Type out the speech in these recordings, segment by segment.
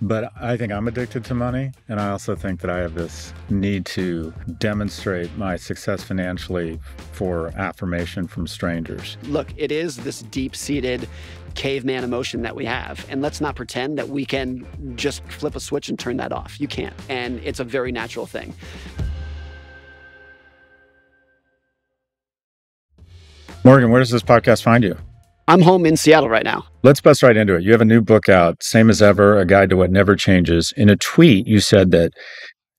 But I think I'm addicted to money. And I also think that I have this need to demonstrate my success financially for affirmation from strangers. Look, it is this deep seated caveman emotion that we have. And let's not pretend that we can just flip a switch and turn that off. You can't. And it's a very natural thing. Morgan, where does this podcast find you? I'm home in Seattle right now. Let's bust right into it. You have a new book out, Same as Ever, A Guide to What Never Changes. In a tweet, you said that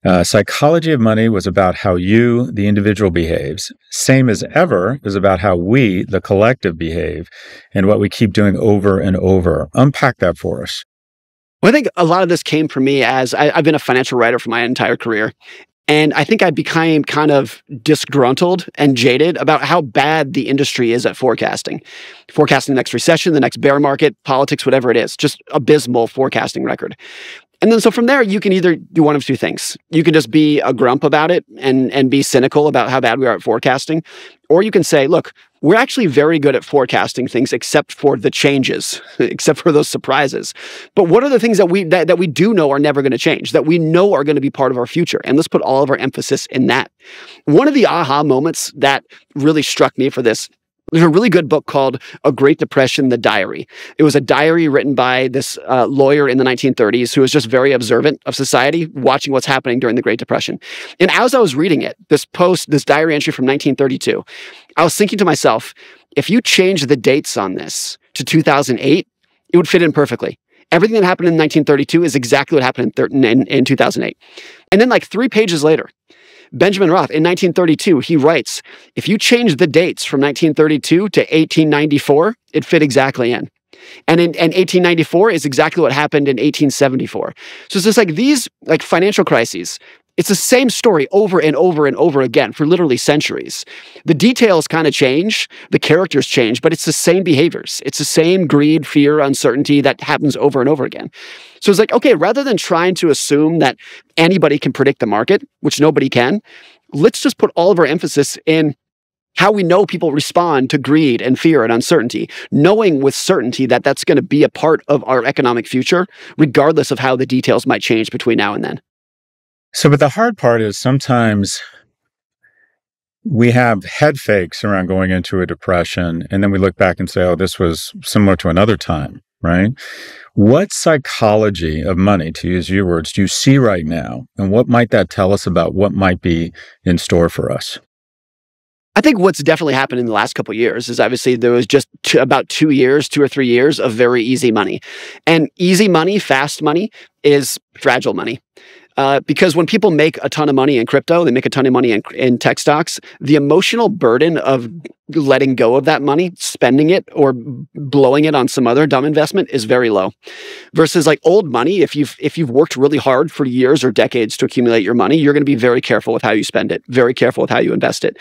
uh, psychology of money was about how you, the individual, behaves. Same as ever is about how we, the collective, behave and what we keep doing over and over. Unpack that for us. Well, I think a lot of this came for me as I, have been a financial writer for my entire career. And I think I became kind of disgruntled and jaded about how bad the industry is at forecasting. Forecasting the next recession, the next bear market, politics, whatever it is, just abysmal forecasting record. And then so from there, you can either do one of two things. You can just be a grump about it and, and be cynical about how bad we are at forecasting. Or you can say, look, we're actually very good at forecasting things except for the changes, except for those surprises. But what are the things that we that, that we do know are never going to change, that we know are going to be part of our future? And let's put all of our emphasis in that. One of the aha moments that really struck me for this there's a really good book called A Great Depression, The Diary. It was a diary written by this uh, lawyer in the 1930s who was just very observant of society, watching what's happening during the Great Depression. And as I was reading it, this post, this diary entry from 1932, I was thinking to myself, if you change the dates on this to 2008, it would fit in perfectly. Everything that happened in 1932 is exactly what happened in, in, in 2008. And then, like three pages later, Benjamin Roth in 1932, he writes, if you change the dates from 1932 to 1894, it fit exactly in. And in and 1894 is exactly what happened in 1874. So it's just like these like financial crises, it's the same story over and over and over again for literally centuries. The details kind of change, the characters change, but it's the same behaviors. It's the same greed, fear, uncertainty that happens over and over again. So it's like, okay, rather than trying to assume that anybody can predict the market, which nobody can, let's just put all of our emphasis in how we know people respond to greed and fear and uncertainty, knowing with certainty that that's going to be a part of our economic future, regardless of how the details might change between now and then. So, but the hard part is sometimes we have head fakes around going into a depression, and then we look back and say, oh, this was similar to another time, right? What psychology of money, to use your words, do you see right now? And what might that tell us about what might be in store for us? I think what's definitely happened in the last couple years is obviously there was just two, about two years, two or three years of very easy money. And easy money, fast money is fragile money. Uh, because when people make a ton of money in crypto, they make a ton of money in, in tech stocks, the emotional burden of letting go of that money, spending it, or blowing it on some other dumb investment is very low. Versus like old money, if you've if you've worked really hard for years or decades to accumulate your money, you're going to be very careful with how you spend it, very careful with how you invest it.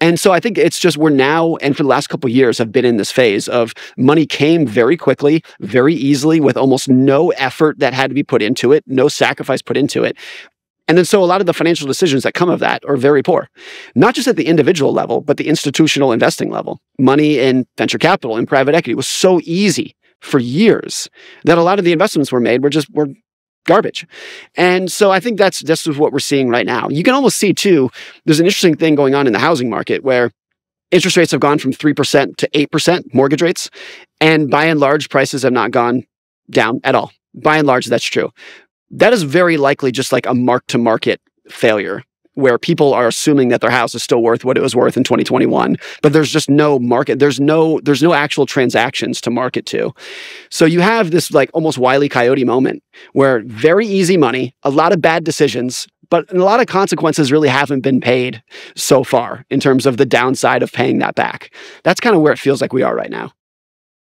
And so I think it's just we're now and for the last couple years have been in this phase of money came very quickly, very easily with almost no effort that had to be put into it, no sacrifice put into it. And then so a lot of the financial decisions that come of that are very poor, not just at the individual level, but the institutional investing level. Money in venture capital and private equity was so easy for years that a lot of the investments were made were just were garbage. And so I think that's this is what we're seeing right now. You can almost see too, there's an interesting thing going on in the housing market where interest rates have gone from 3% to 8% mortgage rates. And by and large, prices have not gone down at all. By and large, that's true that is very likely just like a mark to market failure where people are assuming that their house is still worth what it was worth in 2021 but there's just no market there's no there's no actual transactions to market to. So you have this like almost wily coyote moment where very easy money a lot of bad decisions but a lot of consequences really haven't been paid so far in terms of the downside of paying that back. That's kind of where it feels like we are right now.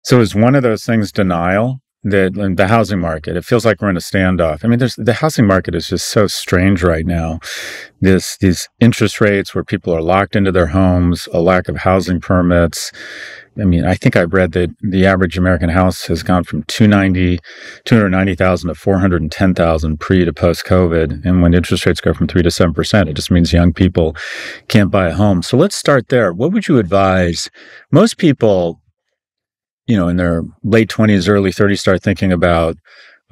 So is one of those things denial the the housing market. It feels like we're in a standoff. I mean, there's the housing market is just so strange right now. This these interest rates where people are locked into their homes, a lack of housing permits. I mean, I think I've read that the average American house has gone from 290, 290,000 to 410,000 pre to post COVID. And when interest rates go from 3 to 7%, it just means young people can't buy a home. So let's start there. What would you advise? Most people you know, in their late 20s, early 30s, start thinking about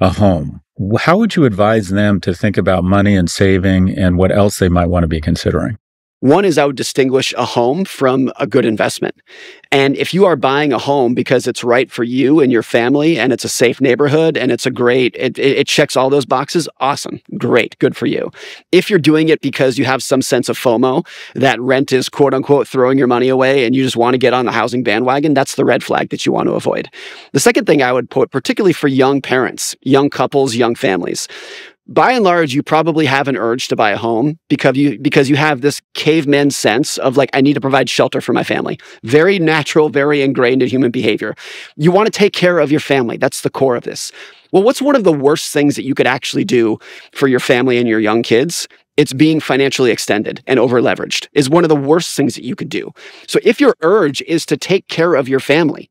a home how would you advise them to think about money and saving and what else they might want to be considering? One is I would distinguish a home from a good investment. And if you are buying a home because it's right for you and your family and it's a safe neighborhood and it's a great, it, it, checks all those boxes, awesome, great, good for you. If you're doing it because you have some sense of FOMO, that rent is quote unquote throwing your money away and you just want to get on the housing bandwagon, that's the red flag that you want to avoid. The second thing I would put, particularly for young parents, young couples, young families, by and large, you probably have an urge to buy a home because you because you have this caveman sense of like I need to provide shelter for my family. Very natural, very ingrained in human behavior. You want to take care of your family. That's the core of this. Well, what's one of the worst things that you could actually do for your family and your young kids? It's being financially extended and over leveraged is one of the worst things that you could do. So if your urge is to take care of your family,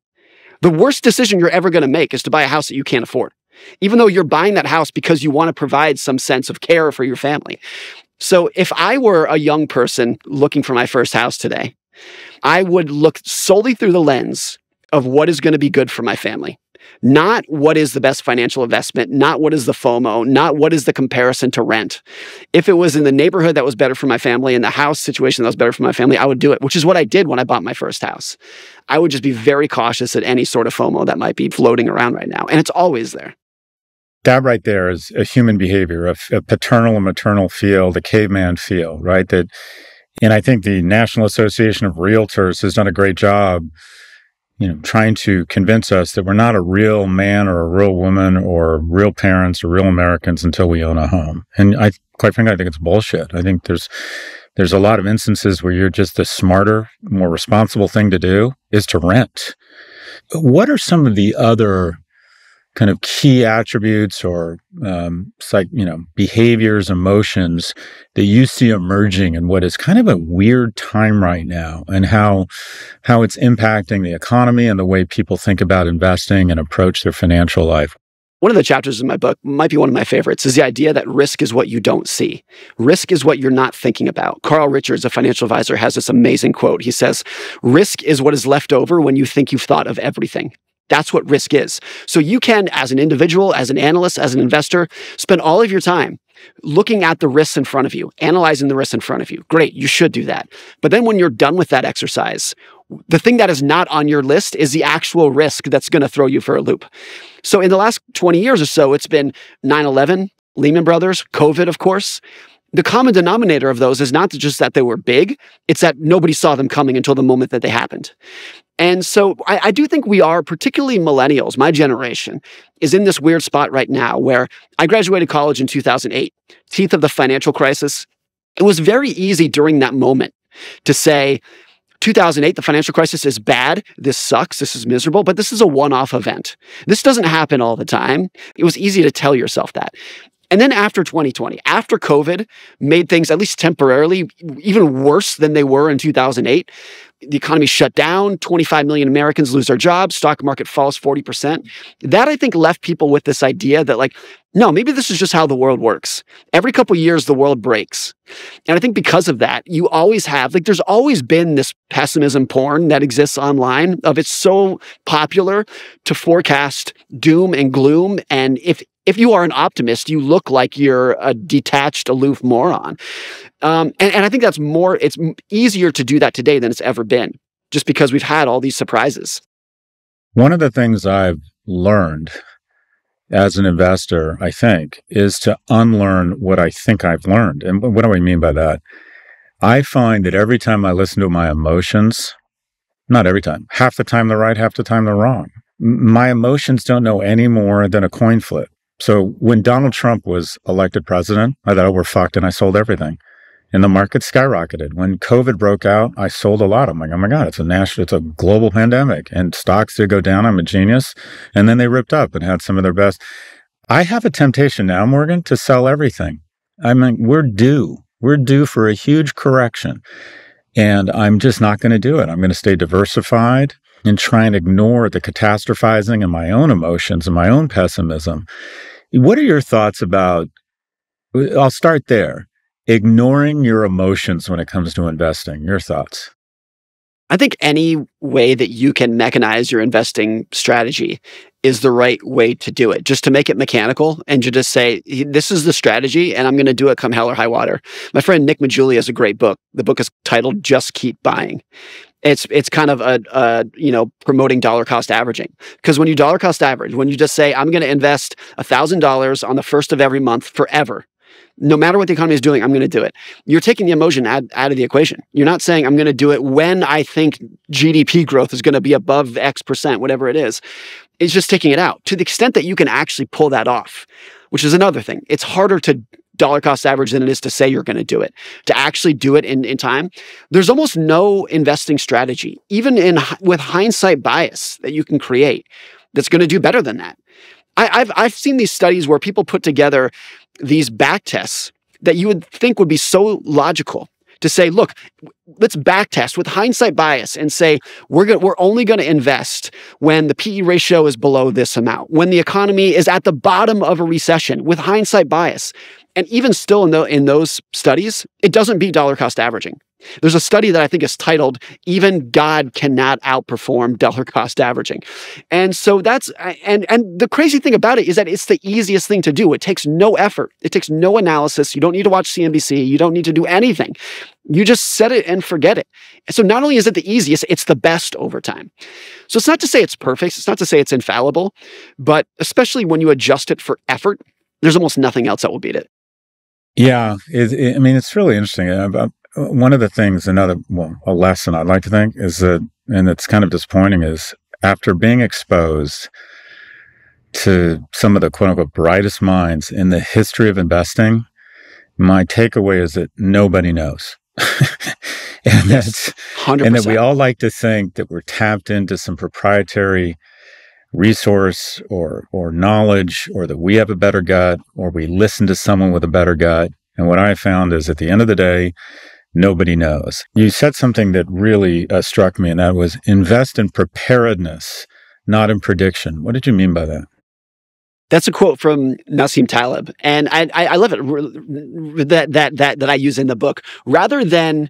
the worst decision you're ever going to make is to buy a house that you can't afford even though you're buying that house because you want to provide some sense of care for your family. So if I were a young person looking for my first house today, I would look solely through the lens of what is going to be good for my family. Not what is the best financial investment, not what is the FOMO, not what is the comparison to rent. If it was in the neighborhood that was better for my family and the house situation that was better for my family, I would do it, which is what I did when I bought my first house. I would just be very cautious at any sort of FOMO that might be floating around right now. And it's always there that right there is a human behavior, a, a paternal and maternal feel, the caveman feel, right? That, and I think the National Association of Realtors has done a great job, you know, trying to convince us that we're not a real man or a real woman or real parents or real Americans until we own a home. And I, quite frankly, I think it's bullshit. I think there's, there's a lot of instances where you're just the smarter, more responsible thing to do is to rent. What are some of the other kind of key attributes or um, like you know behaviors emotions that you see emerging in what is kind of a weird time right now and how how it's impacting the economy and the way people think about investing and approach their financial life one of the chapters in my book might be one of my favorites is the idea that risk is what you don't see. Risk is what you're not thinking about. Carl Richards, a financial advisor, has this amazing quote. He says, Risk is what is left over when you think you've thought of everything. That's what risk is. So you can, as an individual, as an analyst, as an investor, spend all of your time looking at the risks in front of you, analyzing the risks in front of you. Great, you should do that. But then when you're done with that exercise, the thing that is not on your list is the actual risk that's going to throw you for a loop. So in the last 20 years or so, it's been 9 11, Lehman Brothers, COVID, of course the common denominator of those is not just that they were big, it's that nobody saw them coming until the moment that they happened. And so I, I, do think we are, particularly millennials, my generation, is in this weird spot right now where I graduated college in 2008, teeth of the financial crisis. It was very easy during that moment to say, 2008, the financial crisis is bad. This sucks. This is miserable, but this is a one off event. This doesn't happen all the time. It was easy to tell yourself that. And then after 2020, after COVID made things, at least temporarily, even worse than they were in 2008, the economy shut down, 25 million Americans lose their jobs, stock market falls 40%. That I think left people with this idea that like, no, maybe this is just how the world works. Every couple years the world breaks. And I think because of that, you always have like there's always been this pessimism porn that exists online of it's so popular to forecast doom and gloom and if if you are an optimist, you look like you're a detached, aloof moron. Um, and, and I think that's more, it's easier to do that today than it's ever been, just because we've had all these surprises. One of the things I've learned as an investor, I think, is to unlearn what I think I've learned. And what do I mean by that? I find that every time I listen to my emotions, not every time, half the time they're right, half the time they're wrong. My emotions don't know any more than a coin flip. So when Donald Trump was elected president, I thought, oh, we're fucked, and I sold everything. And the market skyrocketed. When COVID broke out, I sold a lot. I'm like, oh my God, it's a national, it's a global pandemic. And stocks did go down. I'm a genius. And then they ripped up and had some of their best. I have a temptation now, Morgan, to sell everything. I mean, we're due. We're due for a huge correction. And I'm just not going to do it. I'm going to stay diversified and try and ignore the catastrophizing and my own emotions and my own pessimism. What are your thoughts about? Uh, I'll start there. Ignoring your emotions when it comes to investing. Your thoughts? I think any way that you can mechanize your investing strategy is the right way to do it. Just to make it mechanical and to just say, this is the strategy and I'm going to do it come hell or high water. My friend Nick Maggiulli has a great book. The book is titled Just Keep Buying. It's it's kind of a, a you know promoting dollar cost averaging because when you dollar cost average, when you just say I'm going to invest thousand dollars on the first of every month forever, no matter what the economy is doing, I'm going to do it. You're taking the emotion out, out of the equation. You're not saying I'm going to do it when I think GDP growth is going to be above X percent, whatever it is. It's just taking it out to the extent that you can actually pull that off, which is another thing. It's harder to dollar cost average than it is to say you're going to do it. To actually do it in, in time, there's almost no investing strategy, even in with hindsight bias that you can create that's going to do better than that. I, have I've seen these studies where people put together these back tests that you would think would be so logical to say, look, let's back test with hindsight bias and say we're go- we're only going to invest when the PE ratio is below this amount, when the economy is at the bottom of a recession with hindsight bias. And even still in, the, in those studies, it doesn't beat dollar cost averaging. There's a study that I think is titled Even God Cannot Outperform Dollar Cost Averaging. And so that's and and the crazy thing about it is that it's the easiest thing to do. It takes no effort. It takes no analysis. You don't need to watch CNBC. You don't need to do anything. You just set it and forget it. so not only is it the easiest, it's the best over time. So it's not to say it's perfect. It's not to say it's infallible, but especially when you adjust it for effort, there's almost nothing else that will beat it. Yeah, it, it, I mean, it's really interesting. Uh, one of the things, another, well, a lesson I'd like to think is that, and it's kind of disappointing, is after being exposed to some of the quote unquote brightest minds in the history of investing, my takeaway is that nobody knows. and that's 100%. and that we all like to think that we're tapped into some proprietary resource or or knowledge or that we have a better gut or we listen to someone with a better gut and what i found is at the end of the day nobody knows. You said something that really uh, struck me, and that was invest in preparedness, not in prediction. What did you mean by that? That's a quote from Nassim Taleb, and I, I love it that that that that I use in the book. Rather than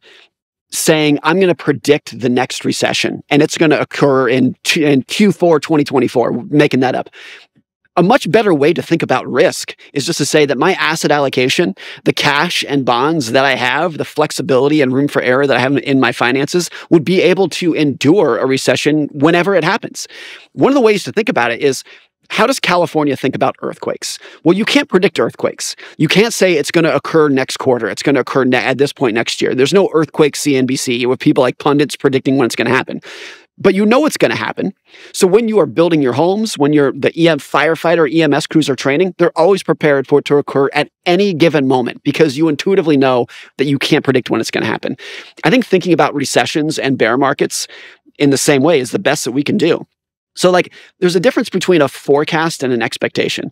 saying I'm going to predict the next recession and it's going to occur in in Q4 2024, making that up a much better way to think about risk is just to say that my asset allocation, the cash and bonds that I have, the flexibility and room for error that I have in my finances would be able to endure a recession whenever it happens. One of the ways to think about it is how does California think about earthquakes? Well, you can't predict earthquakes. You can't say it's going to occur next quarter. It's going to occur ne- at this point next year. There's no earthquake CNBC with people like pundits predicting when it's going to happen but you know it's going to happen. So when you are building your homes, when you're the EM firefighter, EMS crews are training, they're always prepared for it to occur at any given moment because you intuitively know that you can't predict when it's going to happen. I think thinking about recessions and bear markets in the same way is the best that we can do. So, like, there's a difference between a forecast and an expectation.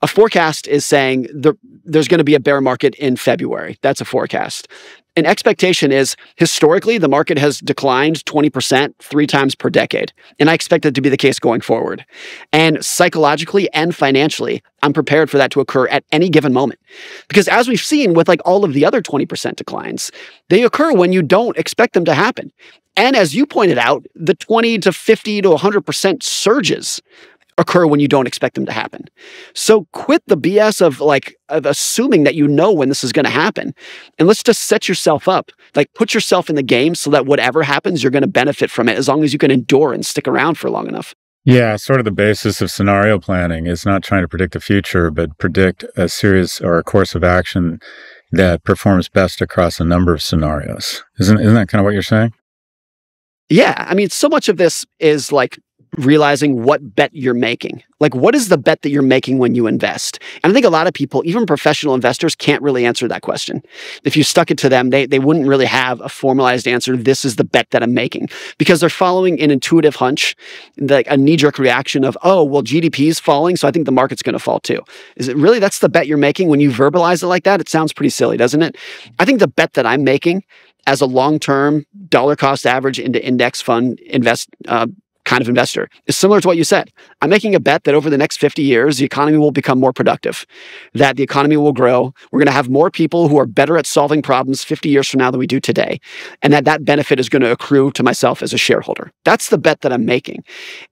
A forecast is saying there, there's going to be a bear market in February. That's a forecast an expectation is historically the market has declined 20% three times per decade. And I expect that to be the case going forward. And psychologically and financially, I'm prepared for that to occur at any given moment. Because as we've seen with like all of the other 20% declines, they occur when you don't expect them to happen. And as you pointed out, the 20 to 50 to 100% surges occur when you don't expect them to happen. So quit the BS of like of assuming that you know when this is going to happen. And let's just set yourself up. Like put yourself in the game so that whatever happens you're going to benefit from it as long as you can endure and stick around for long enough. Yeah, sort of the basis of scenario planning is not trying to predict the future, but predict a series or a course of action that performs best across a number of scenarios. Isn't isn't that kind of what you're saying? Yeah, I mean, so much of this is like realizing what bet you're making. Like, what is the bet that you're making when you invest? And I think a lot of people, even professional investors, can't really answer that question. If you stuck it to them, they, they wouldn't really have a formalized answer. This is the bet that I'm making because they're following an intuitive hunch, like a knee jerk reaction of, oh, well, GDP is falling, so I think the market's going to fall too. Is it really that's the bet you're making when you verbalize it like that? It sounds pretty silly, doesn't it? I think the bet that I'm making as a long term dollar cost average into index fund invest uh, kind of investor is similar to what you said. I'm making a bet that over the next 50 years, the economy will become more productive, that the economy will grow. We're going to have more people who are better at solving problems 50 years from now than we do today, and that that benefit is going to accrue to myself as a shareholder. That's the bet that I'm making.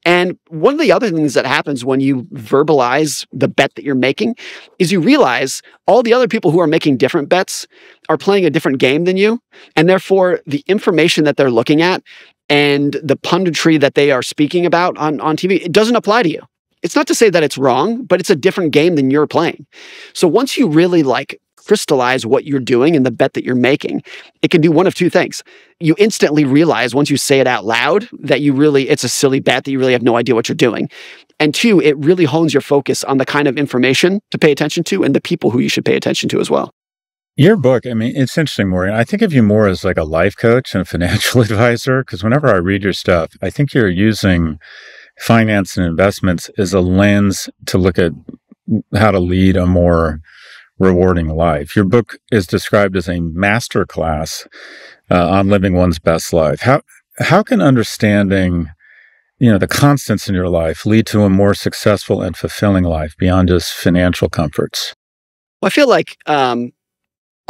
And one of the other things that happens when you verbalize the bet that you're making is you realize all the other people who are making different bets are playing a different game than you. And therefore, the information that they're looking at and the punditry that they are speaking about on, on TV, it doesn't apply to you. It's not to say that it's wrong, but it's a different game than you're playing. So once you really like crystallize what you're doing and the bet that you're making, it can do one of two things. You instantly realize once you say it out loud that you really, it's a silly bet that you really have no idea what you're doing. And two, it really hones your focus on the kind of information to pay attention to and the people who you should pay attention to as well. Your book, I mean, it's interesting, Morgan. I think of you more as like a life coach and a financial advisor because whenever I read your stuff, I think you're using finance and investments as a lens to look at how to lead a more rewarding life. Your book is described as a master class uh, on living one's best life. How how can understanding you know the constants in your life lead to a more successful and fulfilling life beyond just financial comforts? Well, I feel like um,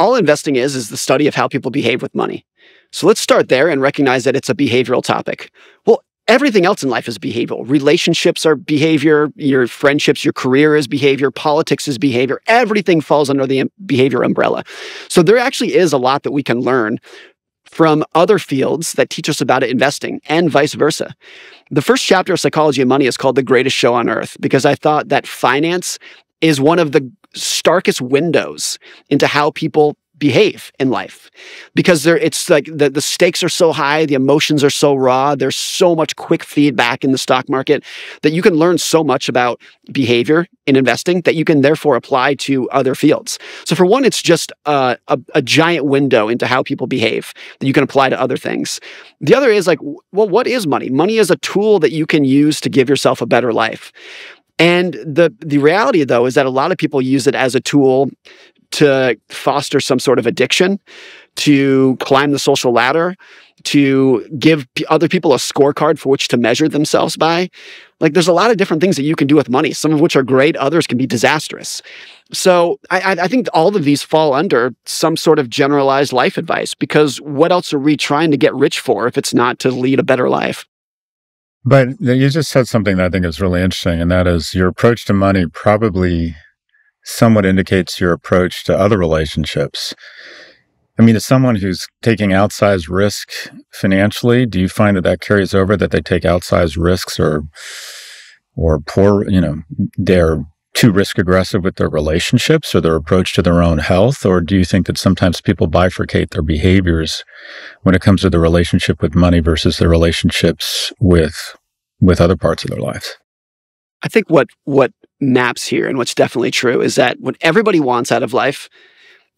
all investing is is the study of how people behave with money. So let's start there and recognize that it's a behavioral topic. Well, everything else in life is behavioral. Relationships are behavior, your friendships, your career is behavior, politics is behavior. Everything falls under the um, behavior umbrella. So there actually is a lot that we can learn from other fields that teach us about investing and vice versa. The first chapter of Psychology of Money is called The Greatest Show on Earth because I thought that finance is one of the starkest windows into how people behave in life. Because there it's like the, the stakes are so high the emotions are so raw there's so much quick feedback in the stock market that you can learn so much about behavior in investing that you can therefore apply to other fields. So for one it's just a, a, a giant window into how people behave that you can apply to other things. The other is like well what is money? Money is a tool that you can use to give yourself a better life and the the reality though is that a lot of people use it as a tool to foster some sort of addiction, to climb the social ladder, to give other people a scorecard for which to measure themselves by. Like there's a lot of different things that you can do with money, some of which are great, others can be disastrous. So I, I think all of these fall under some sort of generalized life advice because what else are we trying to get rich for if it's not to lead a better life? But you just said something that I think is really interesting, and that is your approach to money probably somewhat indicates your approach to other relationships. I mean, as someone who's taking outsized risk financially, do you find that that carries over that they take outsized risks or or poor, you know, they're too risk aggressive with their relationships or their approach to their own health? Or do you think that sometimes people bifurcate their behaviors when it comes to the relationship with money versus their relationships with with other parts of their lives? I think what what maps here and what's definitely true is that what everybody wants out of life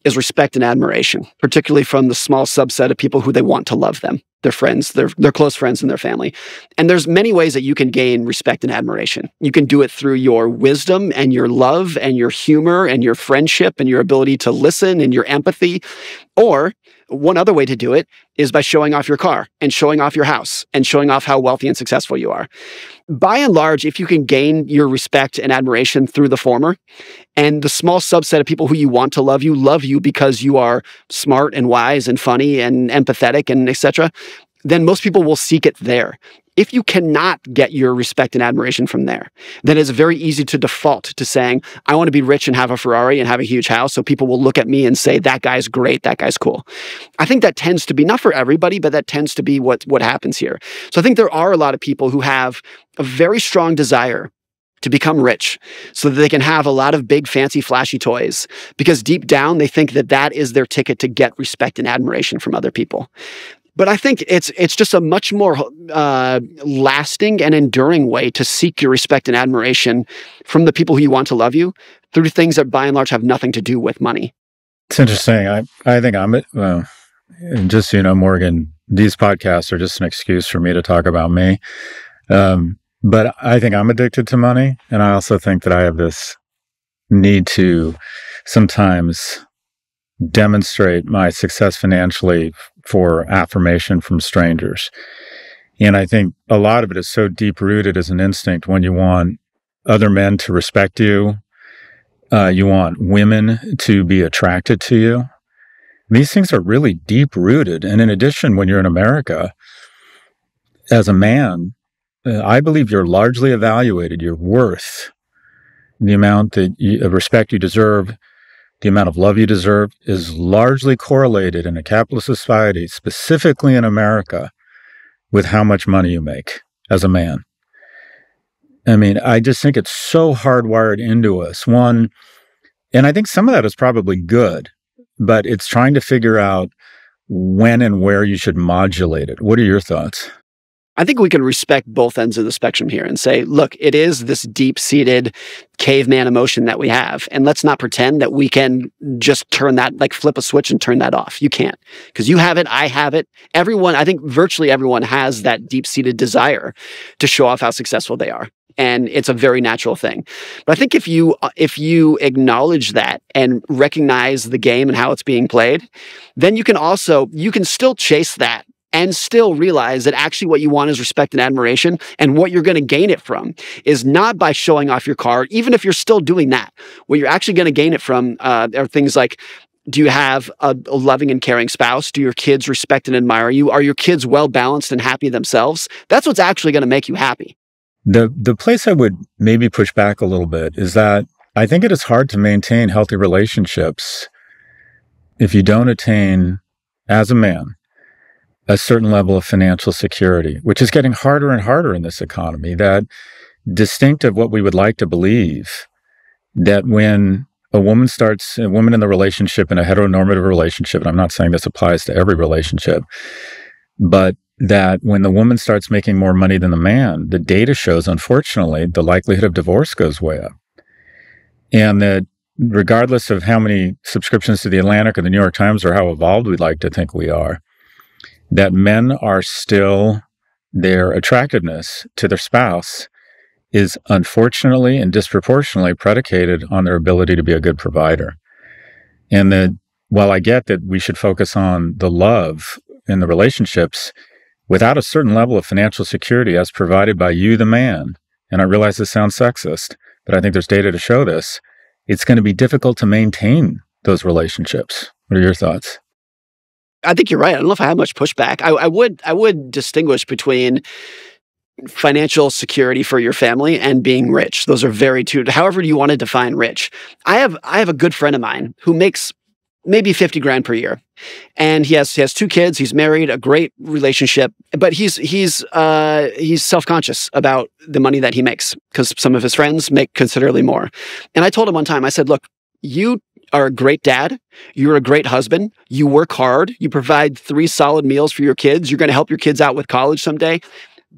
is respect and admiration, particularly from the small subset of people who they want to love them, their friends, their, their close friends and their family. And there's many ways that you can gain respect and admiration. You can do it through your wisdom and your love and your humor and your friendship and your ability to listen and your empathy. Or one other way to do it is by showing off your car and showing off your house and showing off how wealthy and successful you are. By and large, if you can gain your respect and admiration through the former, and the small subset of people who you want to love you love you because you are smart and wise and funny and empathetic and etc., then most people will seek it there. If you cannot get your respect and admiration from there, then it's very easy to default to saying, I want to be rich and have a Ferrari and have a huge house. So people will look at me and say, that guy's great. That guy's cool. I think that tends to be not for everybody, but that tends to be what, what happens here. So I think there are a lot of people who have a very strong desire to become rich so that they can have a lot of big, fancy, flashy toys because deep down they think that that is their ticket to get respect and admiration from other people. But I think it's it's just a much more uh, lasting and enduring way to seek your respect and admiration from the people who you want to love you through things that, by and large, have nothing to do with money. It's interesting. I I think I'm well, just you know, Morgan. These podcasts are just an excuse for me to talk about me. Um, but I think I'm addicted to money, and I also think that I have this need to sometimes demonstrate my success financially for affirmation from strangers. And I think a lot of it is so deep rooted as an instinct when you want other men to respect you, uh, you want women to be attracted to you. These things are really deep rooted. And in addition, when you're in America, as a man, uh, I believe you're largely evaluated, your worth, the amount that you, of respect you deserve, the amount of love you deserve is largely correlated in a capitalist society, specifically in America, with how much money you make as a man. I mean, I just think it's so hardwired into us. One, and I think some of that is probably good, but it's trying to figure out when and where you should modulate it. What are your thoughts? I think we can respect both ends of the spectrum here and say, look, it is this deep seated caveman emotion that we have. And let's not pretend that we can just turn that, like flip a switch and turn that off. You can't because you have it. I have it. Everyone, I think virtually everyone has that deep seated desire to show off how successful they are and it's a very natural thing but i think if you uh, if you acknowledge that and recognize the game and how it's being played then you can also you can still chase that and still realize that actually what you want is respect and admiration. And what you're going to gain it from is not by showing off your car, even if you're still doing that. What you're actually going to gain it from uh, are things like do you have a, loving and caring spouse? Do your kids respect and admire you? Are your kids well balanced and happy themselves? That's what's actually going to make you happy. The the place I would maybe push back a little bit is that I think it is hard to maintain healthy relationships if you don't attain as a man a certain level of financial security, which is getting harder and harder in this economy. That distinct of what we would like to believe that when a woman starts, a woman in the relationship, in a heteronormative relationship, and I'm not saying this applies to every relationship, but that when the woman starts making more money than the man, the data shows, unfortunately, the likelihood of divorce goes way up. And that regardless of how many subscriptions to the Atlantic or the New York Times or how evolved we'd like to think we are, that men are still their attractiveness to their spouse is unfortunately and disproportionately predicated on their ability to be a good provider. And that while I get that we should focus on the love in the relationships, without a certain level of financial security as provided by you, the man, and I realize this sounds sexist, but I think there's data to show this, it's going to be difficult to maintain those relationships. What are your thoughts? I think you're right. I don't know if I have much pushback. I, I would I would distinguish between financial security for your family and being rich. Those are very two. However, you want to define rich. I have I have a good friend of mine who makes maybe 50 grand per year. And he has he has two kids, he's married, a great relationship, but he's he's uh he's self-conscious about the money that he makes because some of his friends make considerably more. And I told him one time I said, "Look, you are a great dad. You're a great husband. You work hard. You provide three solid meals for your kids. You're going to help your kids out with college someday.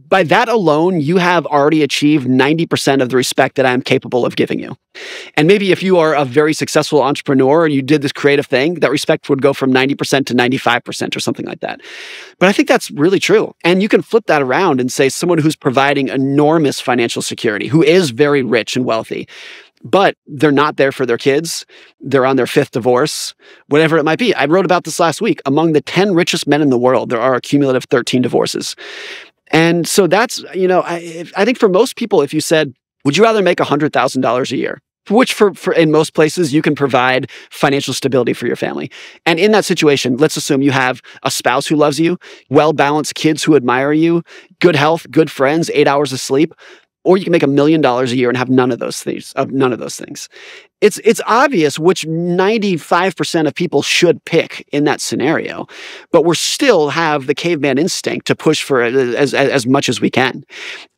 By that alone, you have already achieved 90% of the respect that I'm capable of giving you. And maybe if you are a very successful entrepreneur and you did this creative thing, that respect would go from 90% to 95% or something like that. But I think that's really true. And you can flip that around and say someone who's providing enormous financial security, who is very rich and wealthy, but they're not there for their kids. They're on their fifth divorce, whatever it might be. I wrote about this last week. Among the 10 richest men in the world, there are a cumulative 13 divorces. And so that's, you know, I, I think for most people, if you said, would you rather make $100,000 a year? Which for, for in most places you can provide financial stability for your family. And in that situation, let's assume you have a spouse who loves you, well-balanced kids who admire you, good health, good friends, eight hours of sleep or you can make a million dollars a year and have none of those things of none of those things. It's it's obvious which 95% of people should pick in that scenario but we're still have the caveman instinct to push for as, as, much as we can.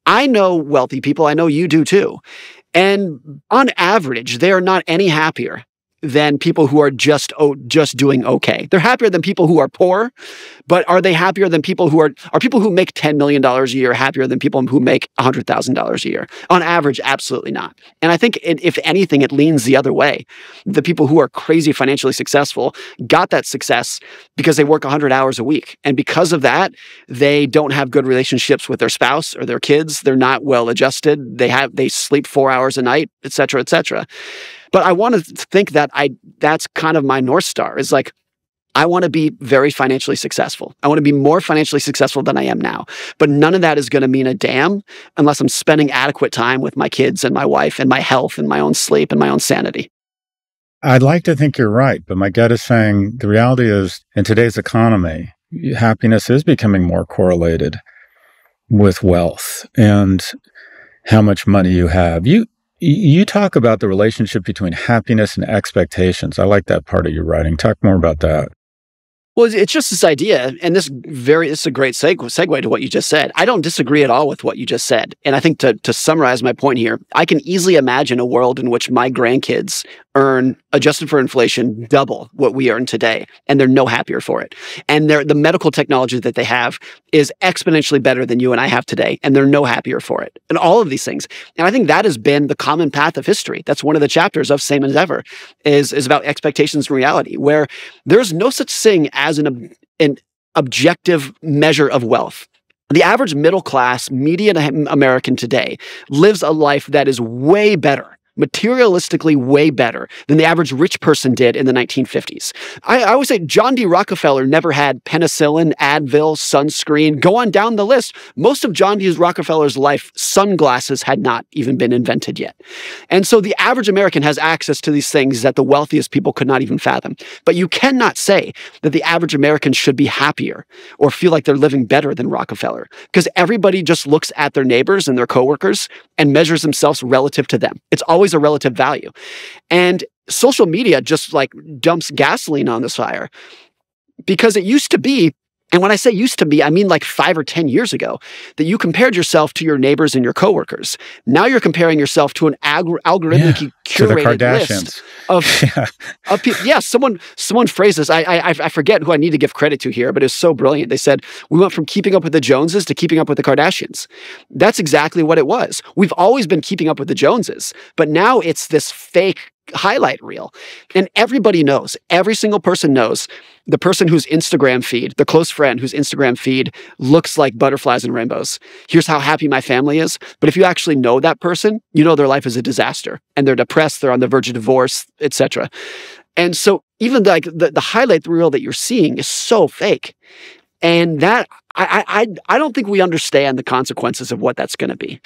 I know wealthy people. I know you do too. And on average they're not any happier than people who are just oh, just doing okay. They're happier than people who are poor, but are they happier than people who are are people who make $10 million a year happier than people who make $100,000 a year? On average, absolutely not. And I think it, if anything it leans the other way. The people who are crazy financially successful got that success because they work 100 hours a week. And because of that, they don't have good relationships with their spouse or their kids. They're not well adjusted. They have they sleep 4 hours a night, et cetera, et cetera. But I want to think that I that's kind of my north star is like I want to be very financially successful. I want to be more financially successful than I am now. But none of that is going to mean a damn unless I'm spending adequate time with my kids and my wife and my health and my own sleep and my own sanity. I'd like to think you're right, but my gut is saying the reality is in today's economy, happiness is becoming more correlated with wealth and how much money you have. You you talk about the relationship between happiness and expectations. I like that part of your writing. Talk more about that. Well, it's just this idea, and this very this is a great segue, segue to what you just said. I don't disagree at all with what you just said, and I think to to summarize my point here, I can easily imagine a world in which my grandkids earn adjusted for inflation double what we earn today and they're no happier for it. And the medical technology that they have is exponentially better than you and i have today and they're no happier for it. And all of these things. And i think that has been the common path of history. That's one of the chapters of same as ever is, is about expectations and reality where there's no such thing as an, an objective measure of wealth. The average middle class median American today lives a life that is way better materialistically way better than the average rich person did in the 1950s. I, I always say John D. Rockefeller never had penicillin, Advil, sunscreen. Go on down the list. Most of John D. Rockefeller's life, sunglasses had not even been invented yet. And so the average American has access to these things that the wealthiest people could not even fathom. But you cannot say that the average American should be happier or feel like they're living better than Rockefeller because everybody just looks at their neighbors and their coworkers and measures themselves relative to them. It's always a relative value. And social media just like dumps gasoline on this fire because it used to be and when I say used to be, I mean like five or 10 years ago, that you compared yourself to your neighbors and your coworkers. Now you're comparing yourself to an algor- algorithmically yeah, curated list of, yeah. of people. Yeah, someone someone phrased this. I, I I forget who I need to give credit to here, but it's so brilliant. They said we went from keeping up with the Joneses to keeping up with the Kardashians. That's exactly what it was. We've always been keeping up with the Joneses, but now it's this fake highlight reel. And everybody knows, every single person knows the person whose Instagram feed, the close friend whose Instagram feed looks like butterflies and rainbows. Here's how happy my family is. But if you actually know that person, you know their life is a disaster and they're depressed, they're on the verge of divorce, etc. And so even like the, the highlight reel that you're seeing is so fake. And that I I I don't think we understand the consequences of what that's going to be.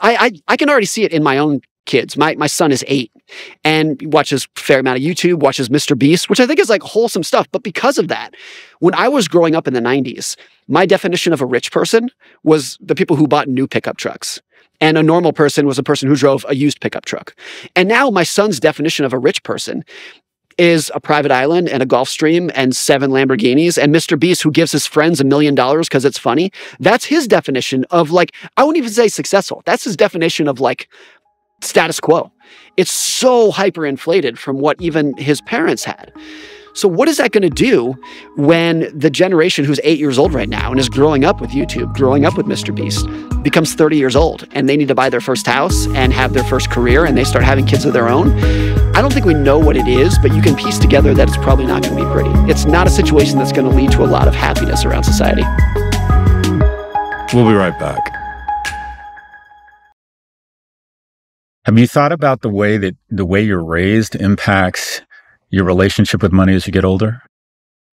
I, I, I can already see it in my own kids. My my son is eight and watches fair amount of YouTube, watches Mr. Beast, which I think is like wholesome stuff. But because of that, when I was growing up in the 90s, my definition of a rich person was the people who bought new pickup trucks. And a normal person was a person who drove a used pickup truck. And now my son's definition of a rich person is a private island and a Gulfstream and seven Lamborghinis and Mr. Beast who gives his friends a million dollars because it's funny. That's his definition of like, I wouldn't even say successful. That's his definition of like status quo. It's so hyperinflated from what even his parents had. So, what is that going to do when the generation who's eight years old right now and is growing up with YouTube, growing up with Mr. Beast, becomes 30 years old and they need to buy their first house and have their first career and they start having kids of their own? I don't think we know what it is, but you can piece together that it's probably not going to be pretty. It's not a situation that's going to lead to a lot of happiness around society. We'll be right back. Have you thought about the way that the way you're raised impacts your relationship with money as you get older?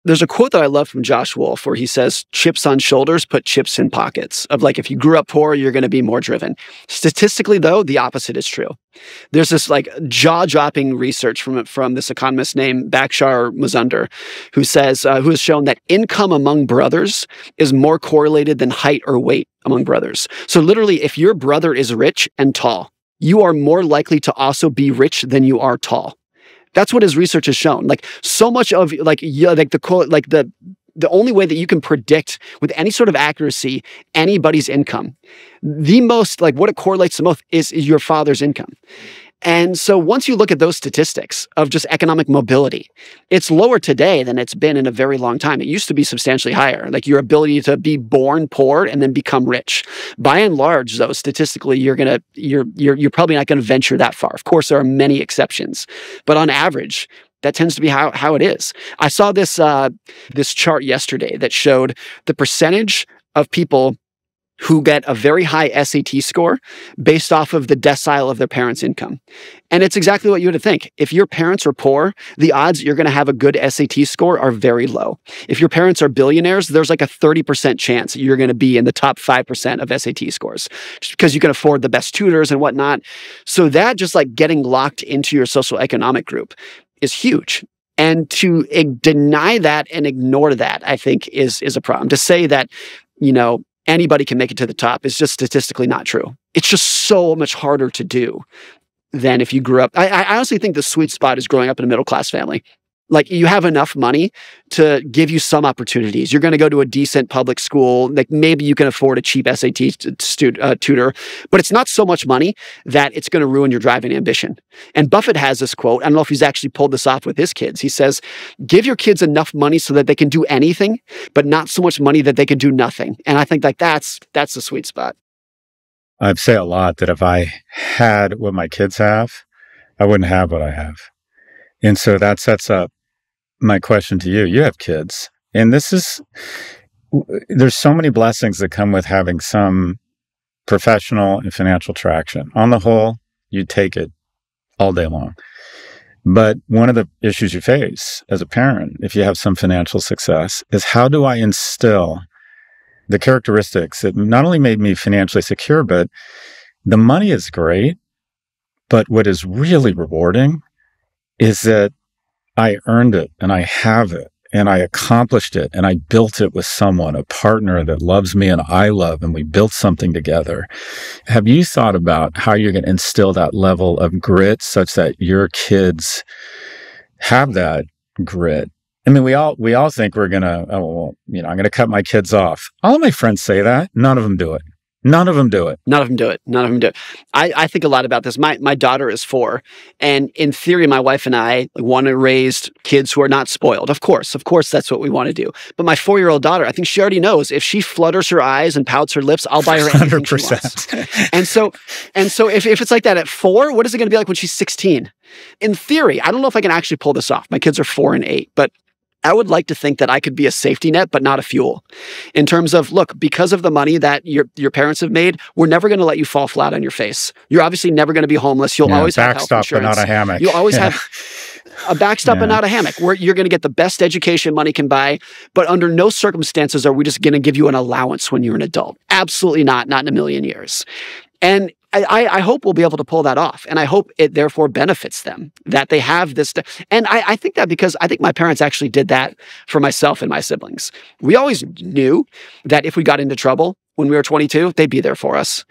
There's a quote that I love from Josh Wolfe where he says, chips on shoulders, put chips in pockets. Of like, if you grew up poor, you're going to be more driven. Statistically, though, the opposite is true. There's this like jaw dropping research from, from this economist named Bhashkar Mazumder, who says, uh, who has shown that income among brothers is more correlated than height or weight among brothers. So literally, if your brother is rich and tall, you are more likely to also be rich than you are tall. That's what his research has shown. Like so much of like yeah, like the like the the only way that you can predict with any sort of accuracy anybody's income, the most like what it correlates the most is, is your father's income. And so once you look at those statistics of just economic mobility, it's lower today than it's been in a very long time. It used to be substantially higher, like your ability to be born poor and then become rich. By and large, though, statistically, you're gonna you're you're you're probably not gonna venture that far. Of course, there are many exceptions, but on average, that tends to be how, how it is. I saw this uh, this chart yesterday that showed the percentage of people who get a very high SAT score based off of the decile of their parents' income. And it's exactly what you would think. If your parents are poor, the odds you're going to have a good SAT score are very low. If your parents are billionaires, there's like a 30% chance you're going to be in the top 5% of SAT scores just because you can afford the best tutors and whatnot. So that just like getting locked into your social economic group is huge. And to eh, deny that and ignore that, I think is is a problem. To say that, you know, anybody can make it to the top is just statistically not true. It's just so much harder to do than if you grew up. I, I honestly think the sweet spot is growing up in a middle class family like you have enough money to give you some opportunities. You're going to go to a decent public school. Like maybe you can afford a cheap SAT stu- uh, tutor, but it's not so much money that it's going to ruin your driving ambition. And Buffett has this quote. I don't know if he's actually pulled this off with his kids. He says, "Give your kids enough money so that they can do anything, but not so much money that they can do nothing." And I think like that's that's the sweet spot. I say a lot that if I had what my kids have, I wouldn't have what I have. And so that sets up my question to you you have kids and this is there's so many blessings that come with having some professional and financial traction. On the whole you take it all day long. But one of the issues you face as a parent if you have some financial success is how do i instill the characteristics that not only made me financially secure but the money is great but what is really rewarding is that I earned it and I have it and I accomplished it and I built it with someone, a partner that loves me and I love, and we built something together. Have you thought about how you're going to instill that level of grit such that your kids have that grit? I mean, we all we all think we're gonna, oh, well, you know, I'm gonna cut my kids off. All of my friends say that. None of them do it. None of them do it. None of them do it. None of them do it. I, I think a lot about this. My my daughter is four, and in theory, my wife and I want to raise kids who are not spoiled. Of course, of course, that's what we want to do. But my four year old daughter, I think she already knows if she flutters her eyes and pouts her lips, I'll buy her anything 100%. she wants. and so, and so, if if it's like that at four, what is it going to be like when she's sixteen? In theory, I don't know if I can actually pull this off. My kids are four and eight, but I would like to think that I could be a safety net, but not a fuel. In terms of, look, because of the money that your your parents have made, we're never going to let you fall flat on your face. You're obviously never going to be homeless. You'll yeah, always have health insurance. but not a hammock. You'll always yeah. have a backstop yeah. and not a hammock. Where you're going to get the best education money can buy, but under no circumstances are we just going to give you an allowance when you're an adult. Absolutely not. Not in a million years. And I, I, hope we'll be able to pull that off. And I hope it therefore benefits them that they have this. And I, I think that because I think my parents actually did that for myself and my siblings. We always knew that if we got into trouble, when we were 22, they'd be there for us.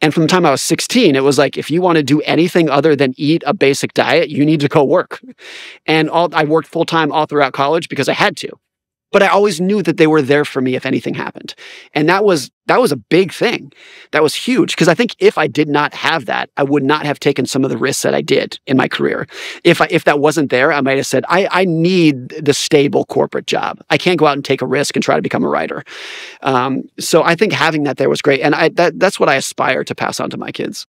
And from the time I was 16, it was like, if you want to do anything other than eat a basic diet, you need to go work. And all, I worked full time all throughout college because I had to but I always knew that they were there for me if anything happened. And that was that was a big thing. That was huge because I think if I did not have that, I would not have taken some of the risks that I did in my career. If I, if that wasn't there, I might have said, I, I need the stable corporate job. I can't go out and take a risk and try to become a writer. Um, so I think having that there was great, and I, that, that's what I aspire to pass on to my kids.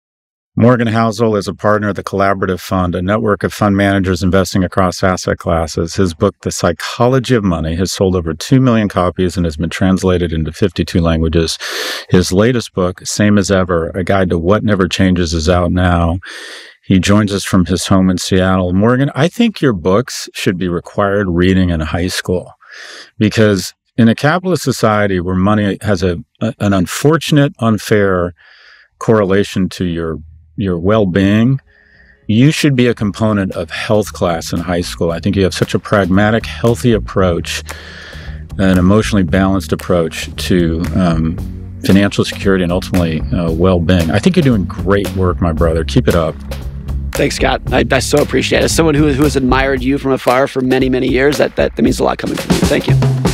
Morgan Housel is a partner of the Collaborative Fund, a network of fund managers investing across asset classes. His book, The Psychology of Money, has sold over 2 million copies and has been translated into 52 languages. His latest book, Same as Ever, A Guide to What Never Changes, is out now. He joins us from his home in Seattle. Morgan, I think your books should be required reading in high school because in a capitalist society where money has a, a an unfortunate, unfair correlation to your your well-being you should be a component of health class in high school i think you have such a pragmatic healthy approach an emotionally balanced approach to um, financial security and ultimately uh, well-being i think you're doing great work my brother keep it up Thanks, Scott. I, I so appreciate it. As someone who, who has admired you from afar for many, many years, that, that, that means a lot coming from you. Thank you.